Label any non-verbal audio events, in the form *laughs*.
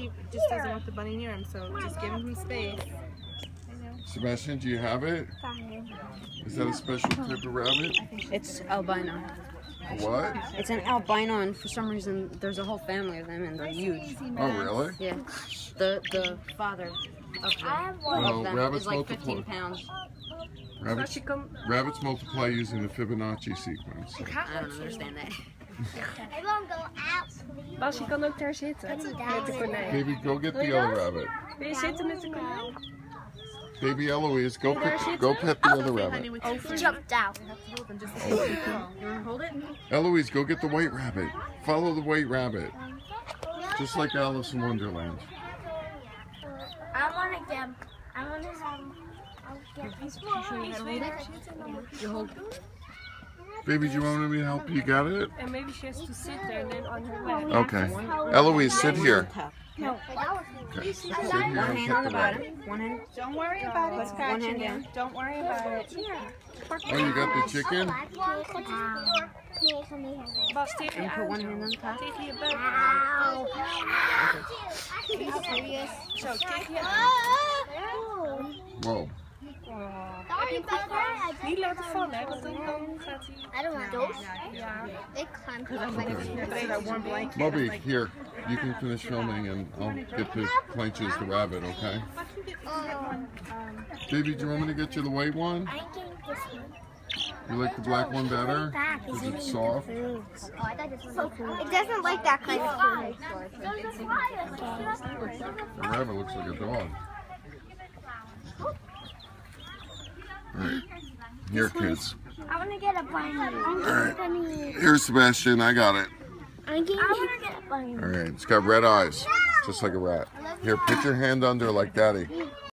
he just doesn't want the bunny near him, so just give him some space. Sebastian, do you have it? Is that a special type of rabbit? It's albino. A what? It's an albino, and for some reason, there's a whole family of them, and they're huge. Oh, really? Yeah. The the father of, the, Well, of them rabbits is like multiply. 15 pounds. Rabbits, rabbits multiply using the Fibonacci sequence. I don't understand that. *laughs* I won't go out, please. Bas, je kan ook daar zitten. Met de konijn. Baby, go get the other rabbit. Wil je zitten met de konijn? Baby Eloise, go pet, go pet the other rabbit. Honey, with two He friends. jumped out. Hold them just a. You hold it? Eloise, go get the white rabbit. Follow the white rabbit. Just like Alice in Wonderland. I want to get. I want to have. I'll get this one. You hold. Baby, do you want me to help you get it? And maybe she has to sit there and then on her lap. Okay. Eloise, sit here. No. Okay. Sit here One hand on the the bottom. One hand. Don't worry about it. Scratching down. Don't worry about it. Oh, you got the chicken? Bas, And put one hand on top. Tegen je buik. Zo, tegen je aan. Whoa. Niet laten vallen, hè, want dan, dan gaat hij... I don't want those. Ja. They climb up my They got one here. You can finish filming and I'll get to plant you the rabbit, okay? Oh. Baby, do you want me to get you the white one? I can this one. You like the black one better? Back. Because it's soft? Oh, I thought this was It doesn't like that kind of food. The rabbit looks like a dog. Alright. Here, kids. I want to get a bunny. Alright. Here, Sebastian. I got it. I want to get a bunny. Alright. It's got red eyes. Just like a rat. Here, put your hand under like daddy.